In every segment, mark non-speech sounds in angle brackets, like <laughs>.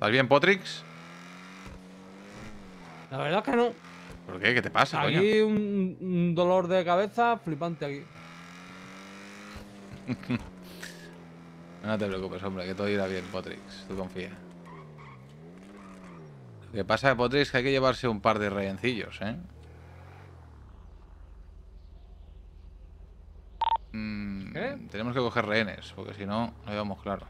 ¿Estás bien, Potrix? La verdad que no. ¿Por qué? ¿Qué te pasa, coño? Aquí un, un dolor de cabeza flipante aquí. <laughs> No te preocupes, hombre, que todo irá bien, Potrix. Tú confía. Lo que pasa, Potrix, es que hay que llevarse un par de rehencillos, ¿eh? Mm, ¿Qué? Tenemos que coger rehenes, porque si no, no llevamos claro.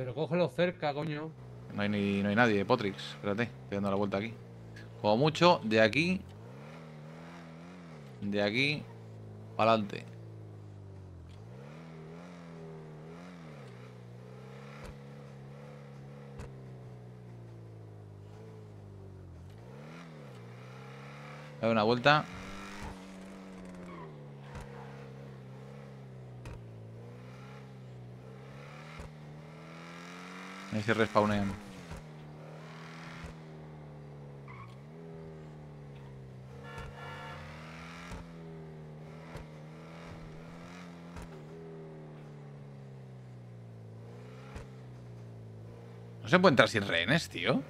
Pero cógelo cerca, coño. No hay, ni, no hay nadie, Potrix. Espérate, estoy dando la vuelta aquí. Como mucho, de aquí. De aquí. Para adelante. Dar una vuelta. A ver si respawnean. No se puede entrar sin rehenes, tío.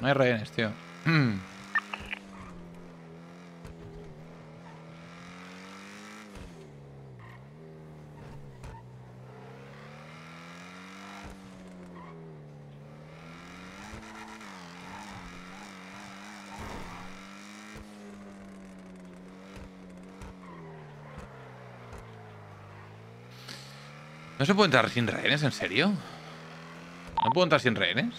No hay rehenes, tío. ¿No se puede entrar sin rehenes, en serio? ¿No puedo entrar sin rehenes?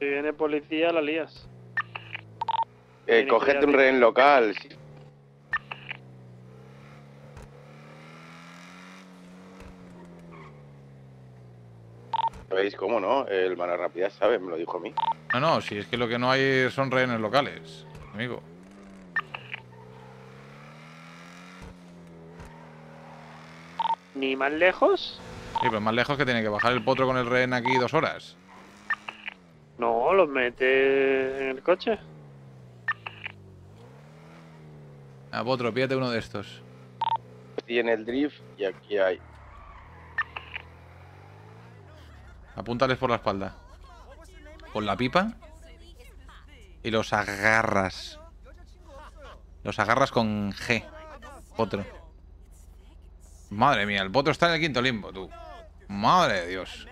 Si viene policía, la lías. Eh, cogete un rehén local. ¿Veis cómo no? El Mana Rápida sabe, me lo dijo a mí. No, no, si es que lo que no hay son rehenes locales, amigo. Ni más lejos. Sí, pero más lejos que tiene que bajar el potro con el rehén aquí dos horas. No, los mete en el coche. Ah, potro, pídate uno de estos. En el drift y aquí hay. Apúntales por la espalda. Con la pipa. Y los agarras. Los agarras con G. Potro. Madre mía, el potro está en el quinto limbo, tú. Madre de Dios.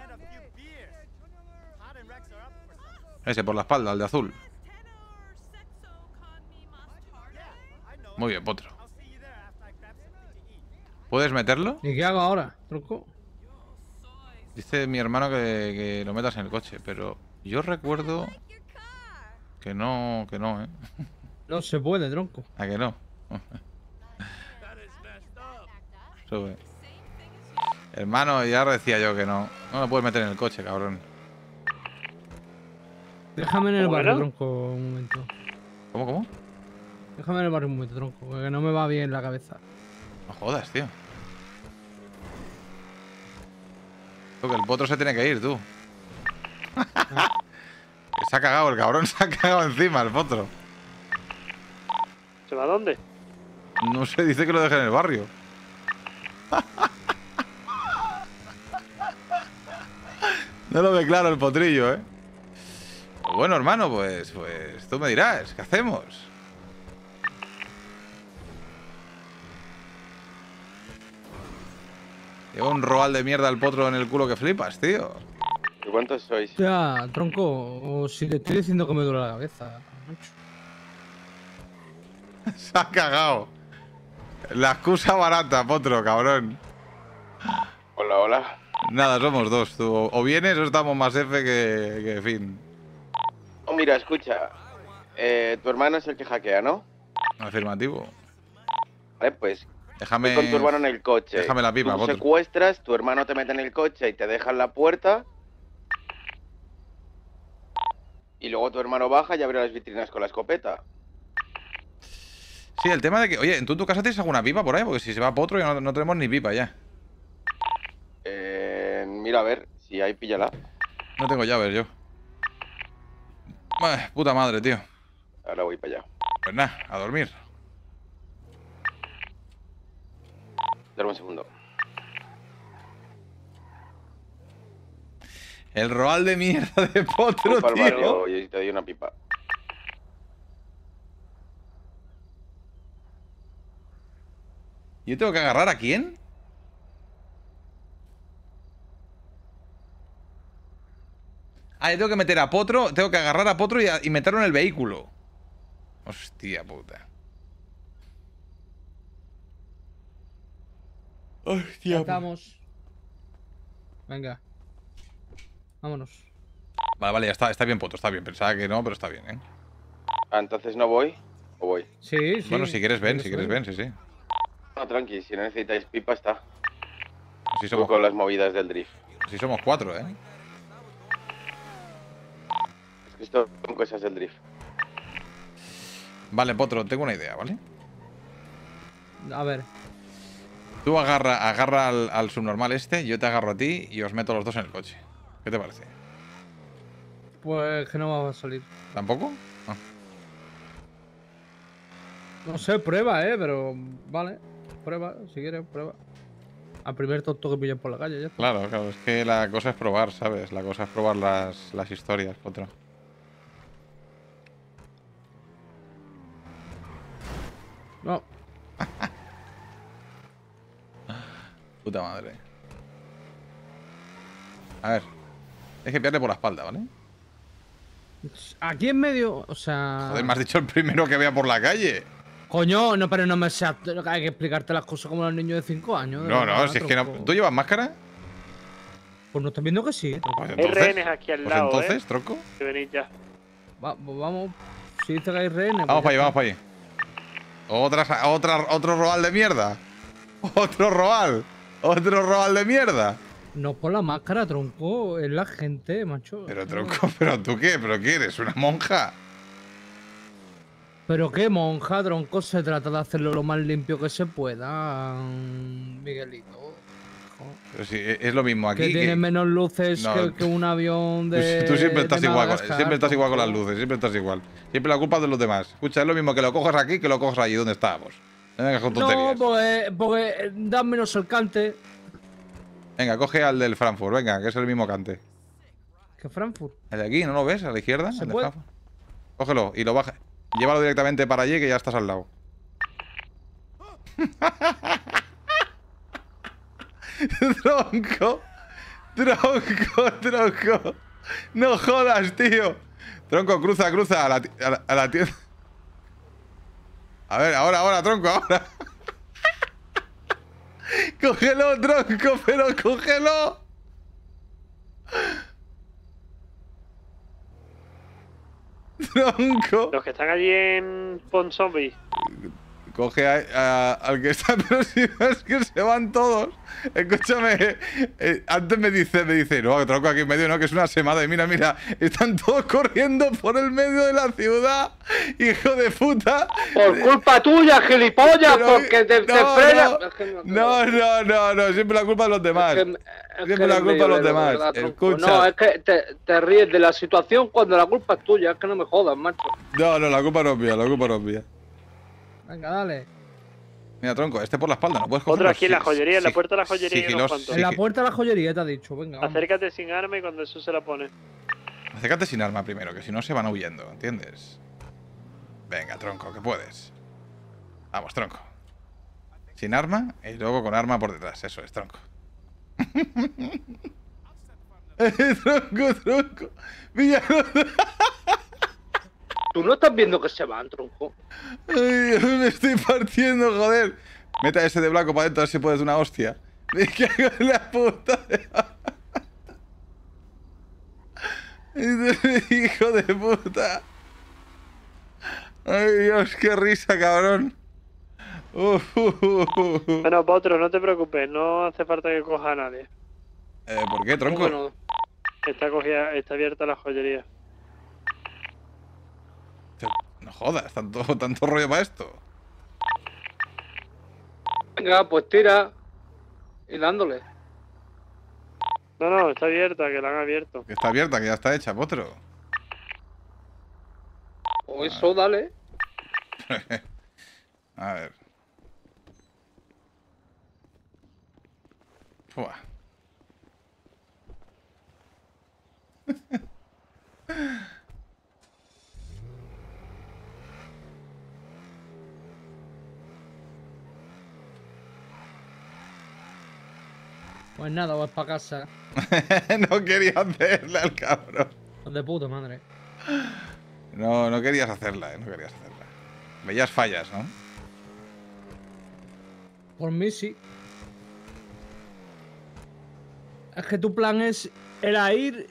Ese por la espalda, el de azul. Muy bien, potro. ¿Puedes meterlo? ¿Y qué hago ahora, tronco? Dice mi hermano que, que lo metas en el coche, pero yo recuerdo que no, que no, ¿eh? No se puede, tronco. ¿A que no? Sube. Hermano, ya decía yo que no. No lo puedes meter en el coche, cabrón. Déjame en el ¿Cómo barrio, era? tronco, un momento. ¿Cómo, cómo? Déjame en el barrio un momento, tronco, que no me va bien la cabeza. No jodas, tío. Tú, que el potro se tiene que ir, tú. Que se ha cagado, el cabrón se ha cagado encima, el potro. ¿Se va a dónde? No sé, dice que lo deje en el barrio. <laughs> No lo ve claro el potrillo, ¿eh? Bueno, hermano, pues, pues tú me dirás, ¿qué hacemos? Lleva un roal de mierda al potro en el culo que flipas, tío. ¿Y cuántos sois? Ya, tronco, o si te estoy diciendo que me duele la cabeza. macho. <laughs> Se ha cagado. La excusa barata, potro, cabrón. Hola, hola. Nada, somos dos. Tú o- o vienes o estamos más F que, que fin. Oh, mira, escucha. Eh, tu hermano es el que hackea, ¿no? Afirmativo. Vale, pues Déjame. con tu hermano en el coche. déjame la pipa, Tú secuestras, tu hermano te mete en el coche y te deja en la puerta. Y luego tu hermano baja y abre las vitrinas con la escopeta. Sí, el tema de que. Oye, ¿tú en tu casa tienes alguna pipa por ahí? Porque si se va potro ya no, no tenemos ni pipa ya. Eh, mira, a ver, si hay, píllala. No tengo llaves yo. Puta madre, tío. Ahora voy para allá. Pues nada, a dormir. Dame un segundo. El roal de mierda de potro, tío. barrio y te doy una pipa. ¿Yo tengo que agarrar a quién? Ah, yo tengo que meter a Potro, tengo que agarrar a Potro y, a- y meterlo en el vehículo. Hostia puta. Ya Hostia puta. estamos. Venga. Vámonos. Vale, vale, ya está, está bien Potro, está bien. Pensaba que no, pero está bien, ¿eh? Ah, entonces no voy. ¿O voy? Sí, sí. Bueno, si quieres ven, ¿Quieres si quieres ven, sí, sí. No, tranqui, si no necesitáis pipa está. Así somos, con las movidas del drift. así somos cuatro, ¿eh? Esto son cosas del drift. Vale, Potro, tengo una idea, ¿vale? A ver. Tú agarra, agarra al, al subnormal este, yo te agarro a ti y os meto los dos en el coche. ¿Qué te parece? Pues que no va a salir. ¿Tampoco? Ah. No sé, prueba, eh, pero. Vale. Prueba, si quieres, prueba. Al primer tonto que pillen por la calle, ya está. Claro, claro, es que la cosa es probar, ¿sabes? La cosa es probar las, las historias, Potro. No. <laughs> Puta madre. A ver. Es que pillarle por la espalda, ¿vale? Aquí en medio, o sea. Joder, me has dicho el primero que vea por la calle. Coño, no, pero no me sea. Hay que explicarte las cosas como los niños de 5 años. de No, no, si es que no. ¿Tú llevas máscara? Pues no estás viendo que sí. Pues Hay entonces. rehenes aquí al pues lado, entonces, ¿eh? tronco. Que venid ya. Va- pues vamos. Si dice que hay rehenes. Vamos para pues allá, vamos para allá. Otra, otra, otro roal de mierda. <laughs> Otro roal. Otro roal de mierda. No por la máscara, tronco. Es la gente, macho. Pero tronco, <laughs> ¿pero tú qué? ¿Pero qué eres? ¿Una monja? Pero qué monja, tronco. Se trata de hacerlo lo más limpio que se pueda. Miguelito. Sí, e- es lo mismo aquí. que que- tiene menos luces No, que, que un avión de. tú siempre estás igual, Madagascar, siempre estás igual con las luces, siempre estás igual. Siempre la culpa es de los demás. Escucha, es lo mismo que lo cojas aquí que lo cojas allí donde estábamos. No vengas con No, tonterías. porque, porque eh, dan menos el cante Venga, coge al del Frankfurt, venga, que es el mismo cante. que Frankfurt. El de aquí, ¿no lo ves? A la izquierda. ¿Se el puede? Cógelo y lo baja. Llévalo directamente para allí que ya estás al lado. <laughs> <laughs> tronco. Tronco, tronco. No jodas, tío. Tronco, cruza, cruza a la, a la, a la tienda. A ver, ahora, ahora, tronco, ahora. <laughs> cógelo, tronco, pero cógelo. <laughs> Tronco. Los que están allí en Pond Zombie. Coge a- a- al que está, <laughs> pero si es que se van todos. Escúchame, eh, antes me dice, me dice, no, tronco aquí en medio, no, que es una semana. Y mira, mira, están todos corriendo por el medio de la ciudad, hijo de puta. Por culpa tuya, gilipollas, Pero- porque te, te no, frena. no, no- No, no, siempre la culpa de los demás. Es que- es Siempre la culpa de los demás. Escucha. No, es que te, te ríes de la situación cuando la culpa es tuya. Es que no me jodas, macho. No, no, la culpa no es mía, la culpa no es mía. Venga, dale. Mira, tronco, este por la espalda, no puedes cogerlo. Otro aquí en la joyería, en la puerta de la joyería. unos sigilos- cuantos. En la puerta de la joyería te ha dicho, venga. vamos. Acércate sin arma y cuando eso se la pone. Acércate sin arma primero, que si no se van huyendo, ¿entiendes? Venga, tronco, que puedes. Vamos, tronco. Sin arma y luego con arma por detrás. Eso es, tronco. <laughs> Eh, tronco, tronco. Villano. <laughs> ¿Tú no estás viendo que se van, tronco? Ay, me estoy partiendo, joder. Meta ese de blanco para adentro, a ver si puedes una hostia. <laughs> Me cago en la puta. De... <laughs> Hijo de puta. Ay, Dios, qué risa, cabrón. Uh, uh, uh, bueno, Potro, no te preocupes, no hace falta que coja a nadie. Eh, ¿Por qué, tronco? Bueno, está, cogida, está abierta la joyería. No jodas, tanto, <laughs> tanto rollo para esto. venga, pues tira. Y dándole. No, no, está abierta, que la han abierto. Que está abierta, que ya está hecha, potro. O eso, dale. <laughs> A ver. Fua. <laughs> Pues nada, vas para casa. <laughs> no quería hacerla el cabrón. De puta madre. No, no querías hacerla, eh, no querías hacerla. Veías fallas, ¿no? Por mí sí. Es que tu plan es era ir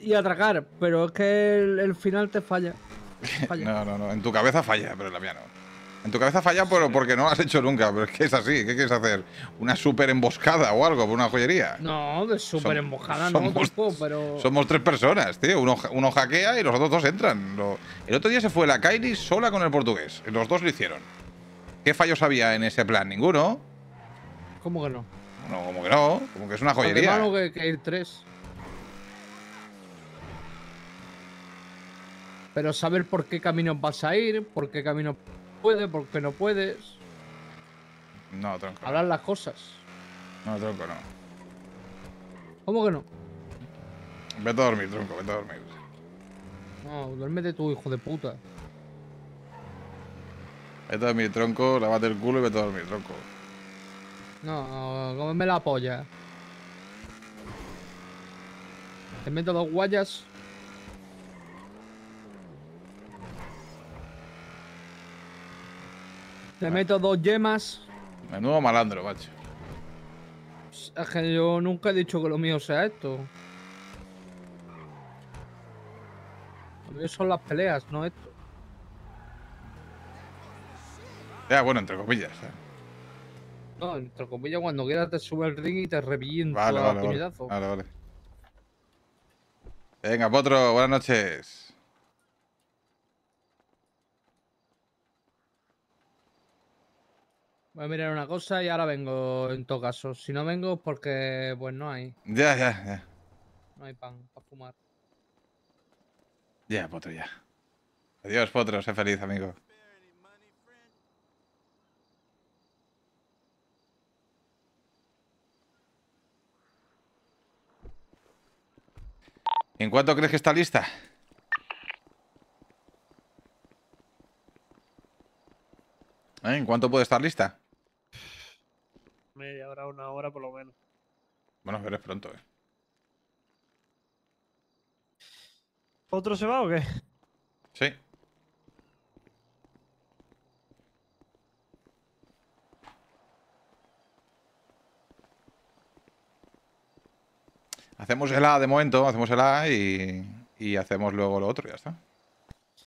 y atracar, pero es que el, el final te falla. <laughs> Falla. No, no, no. En tu cabeza falla, pero en la mía no. En tu cabeza falla por- porque no lo has hecho nunca, pero es que es así. ¿Qué quieres hacer? ¿Una super emboscada o algo por una joyería? No, de súper Som- embojada no somos- tampoco, pero. Somos tres personas, tío. Uno, uno hackea y los otros dos entran. Lo- el otro día se fue la Kylie sola con el portugués. Los dos lo hicieron. ¿Qué fallos había en ese plan? ¿Ninguno? ¿Cómo que no? No, como que no. Como que es una joyería. malo que, que ir tres. Pero saber por qué caminos vas a ir, por qué camino puedes, por qué no puedes. No, tronco. Hablar las cosas. No, tronco, no. ¿Cómo que no? Vete a dormir, tronco, vete a dormir. No, duérmete tú, hijo de puta. Vete a dormir, tronco, lávate el culo y vete a dormir, tronco. No, no, cómeme la polla. Te meto dos guayas. Te meto dos yemas. Menudo malandro, macho. Es que yo nunca he dicho que lo mío sea esto. Lo mío son las peleas, no esto. Ya, bueno, entre comillas. ¿eh? No, entre comillas, cuando quieras te sube el ring y te reviento Vale, a vale. Vale, vale. Venga, Potro, buenas noches. Voy a mirar una cosa y ahora vengo en todo caso. Si no vengo es porque pues no hay. Ya, ya, ya. No hay pan para fumar. Ya, Potro, ya. Adiós, Potro, sé feliz, amigo. ¿En cuánto crees que está lista? ¿Eh? ¿En cuánto puede estar lista? Media hora, una hora por lo menos. Bueno, eres pronto, ¿eh? ¿Otro se va o qué? Sí. Hacemos el A de momento, hacemos el A y, y hacemos luego lo otro, ya está.